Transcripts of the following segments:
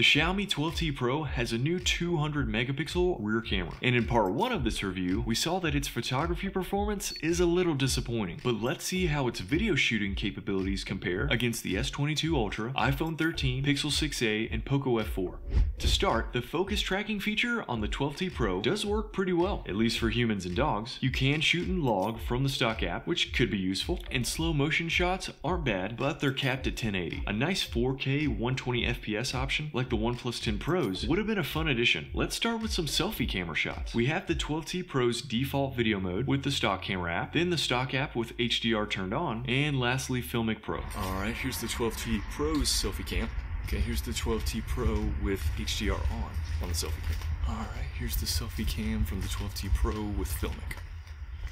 The Xiaomi 12T Pro has a new 200 megapixel rear camera, and in part 1 of this review, we saw that its photography performance is a little disappointing. But let's see how its video shooting capabilities compare against the S22 Ultra, iPhone 13, Pixel 6a, and Poco F4. To start, the focus tracking feature on the 12T Pro does work pretty well, at least for humans and dogs. You can shoot and log from the stock app, which could be useful, and slow motion shots aren't bad, but they're capped at 1080. A nice 4K 120 FPS option, like the OnePlus 10 Pros would have been a fun addition. Let's start with some selfie camera shots. We have the 12T Pro's default video mode with the stock camera app, then the stock app with HDR turned on, and lastly Filmic Pro. Alright, here's the 12T Pro's selfie cam. Okay, here's the 12T Pro with HDR on on the selfie cam. Alright, here's the selfie cam from the 12T Pro with Filmic.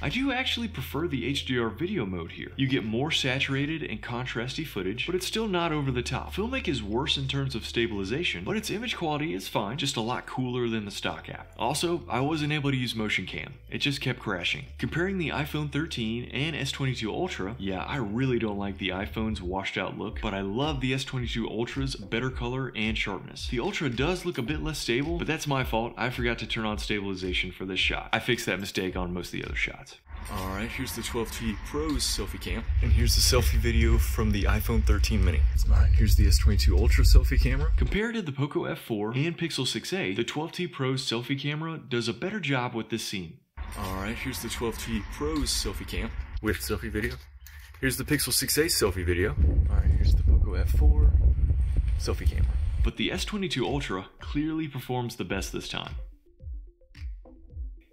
I do actually prefer the HDR video mode here. You get more saturated and contrasty footage, but it's still not over the top. Filmic is worse in terms of stabilization, but its image quality is fine, just a lot cooler than the stock app. Also, I wasn't able to use motion cam. It just kept crashing. Comparing the iPhone 13 and S22 Ultra, yeah, I really don't like the iPhone's washed out look, but I love the S22 Ultra's better color and sharpness. The Ultra does look a bit less stable, but that's my fault. I forgot to turn on stabilization for this shot. I fixed that mistake on most of the other shots. Alright, here's the 12T Pro's selfie cam. And here's the selfie video from the iPhone 13 mini. It's mine. Here's the S22 Ultra selfie camera. Compared to the Poco F4 and Pixel 6a, the 12T Pro's selfie camera does a better job with this scene. Alright, here's the 12T Pro's selfie cam with selfie video. Here's the Pixel 6a selfie video. Alright, here's the Poco F4 selfie camera. But the S22 Ultra clearly performs the best this time.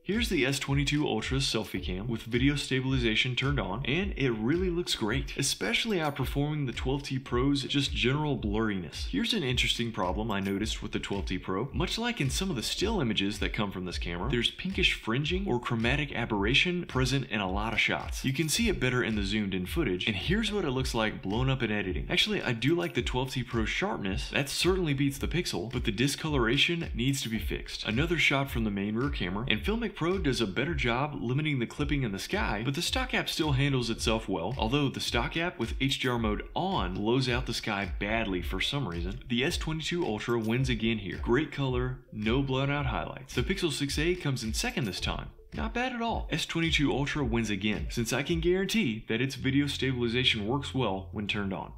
Here's the S22 Ultra selfie cam with video stabilization turned on, and it really looks great, especially outperforming the 12T Pro's just general blurriness. Here's an interesting problem I noticed with the 12T Pro. Much like in some of the still images that come from this camera, there's pinkish fringing or chromatic aberration present in a lot of shots. You can see it better in the zoomed in footage, and here's what it looks like blown up in editing. Actually, I do like the 12T Pro sharpness, that certainly beats the Pixel, but the discoloration needs to be fixed. Another shot from the main rear camera, and Filmic Pro does a better job limiting the clipping in the sky, but the stock app still handles itself well, although the stock app with HDR mode on blows out the sky badly for some reason. The S22 Ultra wins again here. Great color, no blown out highlights. The Pixel 6a comes in second this time. Not bad at all. S22 Ultra wins again, since I can guarantee that its video stabilization works well when turned on.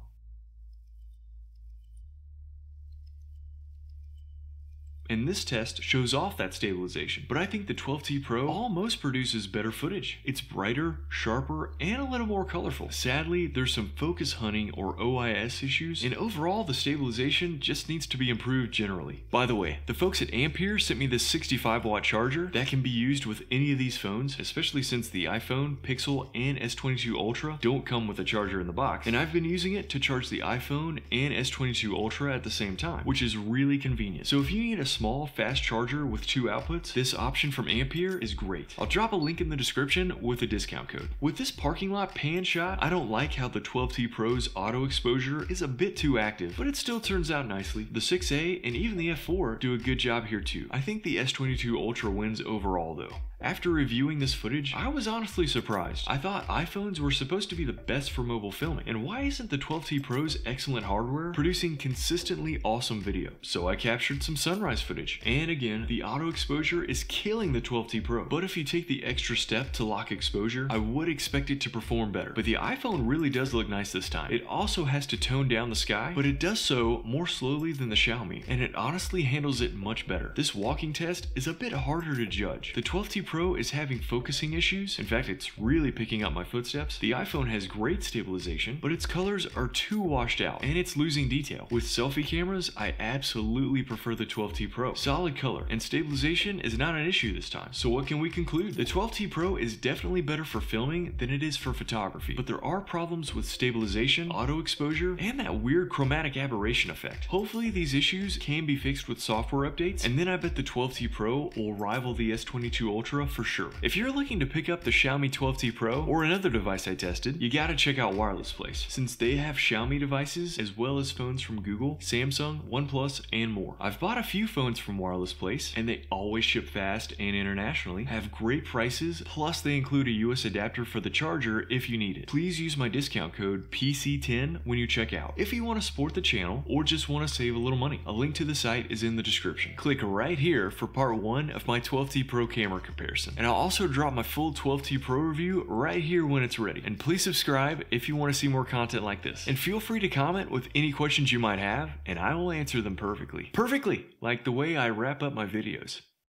And this test shows off that stabilization. But I think the 12T Pro almost produces better footage. It's brighter, sharper, and a little more colorful. Sadly, there's some focus hunting or OIS issues, and overall the stabilization just needs to be improved generally. By the way, the folks at Ampere sent me this 65 watt charger that can be used with any of these phones, especially since the iPhone, Pixel, and S22 Ultra don't come with a charger in the box, and I've been using it to charge the iPhone and S22 Ultra at the same time, which is really convenient. So if you need a small, fast charger with two outputs, this option from Ampere is great. I'll drop a link in the description with a discount code. With this parking lot pan shot, I don't like how the 12T Pro's auto exposure is a bit too active, but it still turns out nicely. The 6A and even the F4 do a good job here too. I think the S22 Ultra wins overall though. After reviewing this footage, I was honestly surprised. I thought iPhones were supposed to be the best for mobile filming, and why isn't the 12T Pro's excellent hardware producing consistently awesome video? So I captured some sunrise footage, and again, the auto exposure is killing the 12T Pro. But if you take the extra step to lock exposure, I would expect it to perform better. But the iPhone really does look nice this time. It also has to tone down the sky, but it does so more slowly than the Xiaomi, and it honestly handles it much better. This walking test is a bit harder to judge. The 12T Pro is having focusing issues. In fact, it's really picking up my footsteps. The iPhone has great stabilization, but its colors are too washed out and it's losing detail. With selfie cameras, I absolutely prefer the 12T Pro. Solid color and stabilization is not an issue this time. So what can we conclude? The 12T Pro is definitely better for filming than it is for photography, but there are problems with stabilization, auto exposure, and that weird chromatic aberration effect. Hopefully these issues can be fixed with software updates, and then I bet the 12T Pro will rival the S22 Ultra For sure. If you're looking to pick up the Xiaomi 12T Pro or another device I tested, you gotta check out Wireless Place, since they have Xiaomi devices as well as phones from Google, Samsung, OnePlus, and more. I've bought a few phones from Wireless Place, and they always ship fast and internationally, have great prices, plus they include a US adapter for the charger if you need it. Please use my discount code PC10 when you check out. If you want to support the channel or just want to save a little money, a link to the site is in the description. Click right here for part 1 of my 12T Pro camera comparison. And I'll also drop my full 12T Pro review right here when it's ready. And please subscribe if you want to see more content like this. And feel free to comment with any questions you might have, and I will answer them perfectly. Perfectly! Like the way I wrap up my videos.